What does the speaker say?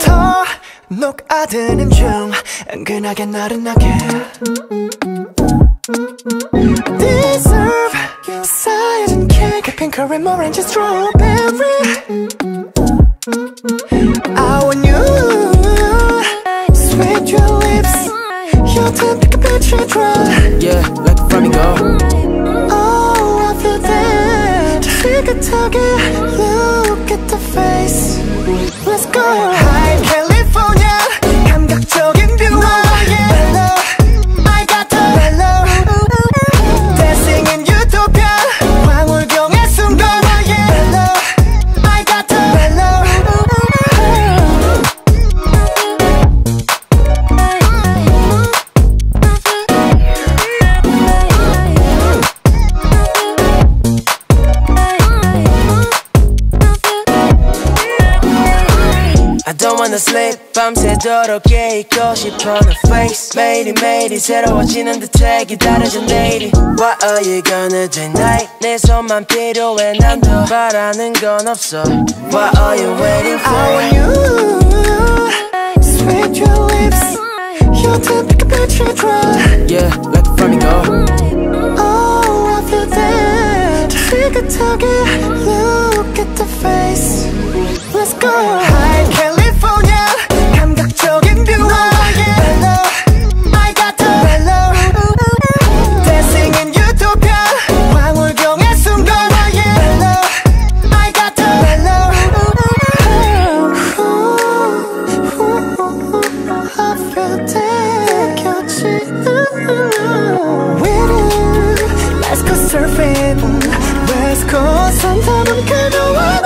더 녹아드는 중 은근하게 나른하게 Deserve 쌓여진 cake Pink curry, orange, strawberry I want you let me go. Oh, I feel dead Look at the face. Let's go. I don't wanna sleep 밤새도록 깨있고 싶어 너 face 매일이 매일이 새로워지는 듯해 기다려져 내일이 What are you gonna do tonight 내 손만 필요해 난 더 바라는 건 없어 What are you waiting I for want you Sweet your lips Your temperature pitch dry Yeah, like a flamingo Oh, I feel that 지긋하게 Look at the face Let's go Cause sometimes I'm kinda wild